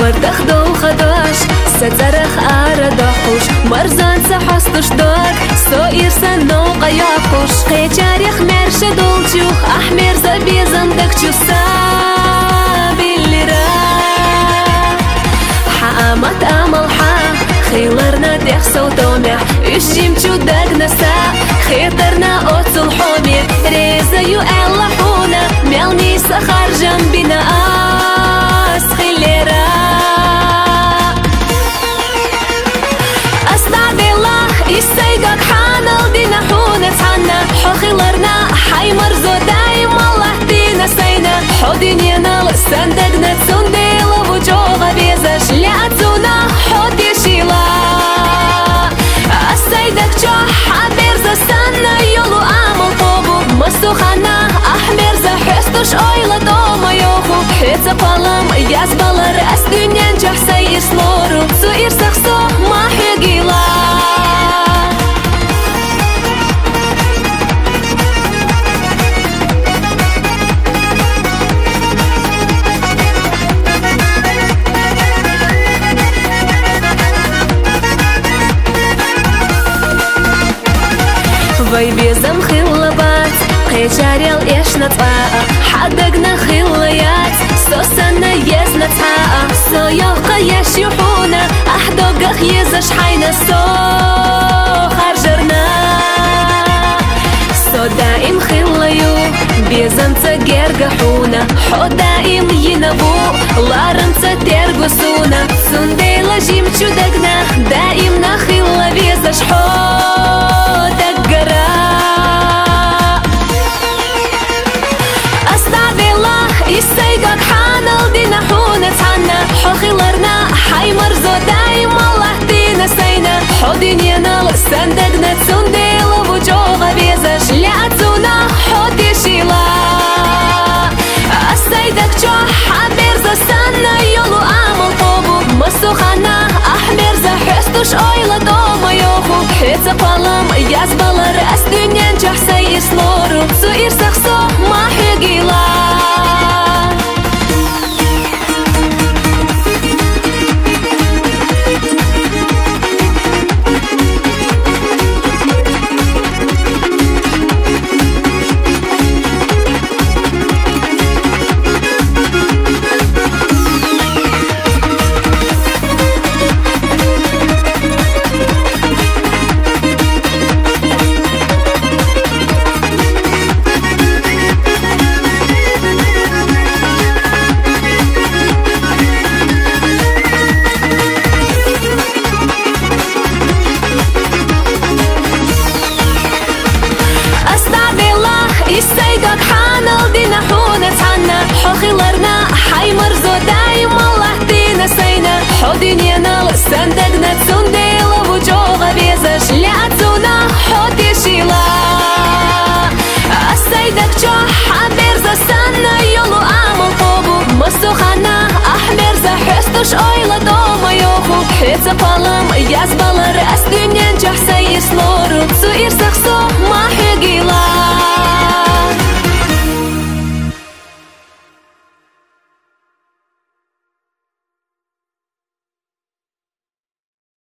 Мардах дол хадаш Сацарах ара дахуш Марзан сахастуш даг Со ирсан но қаяқуш Қечарих мерші долчух Ахмер забезам дак чуса. Биллира. Хаамат амал ха. Хиларна дех саутомя Üşim чудак наса Хитарна оцул хоми Резаю элла хуна Мелни сахар жамбина Ас душ ойла домай оқу Эца палам яз балар Әс дүнен жақса ерслору Су ерсақ со махы гила Давай безам хилла бац, кечарел еш наца, хаддаг на хилла яц, сосана ез наца, со йоха еш юхуна, ахдогах еза шхайна со харжарна. Со даим хилла ю, безамца гергахуна, хо даим йинаву, ларанца тергусуна, сундейла жимчуда. Қош домай оқу Әтсі палам яз балар Әстінен жақсы ислору Су ирсақ со махы Көлденен алыстан тагнатсон дейла вучоға веза шляцуна хотешила Астайдакчо хаберза санна йолу амал тобу Масухана ахмерза хестуш ойла дома йоху. Хеца палам язбалар астюнен чахса ислору Суирсахсо махегила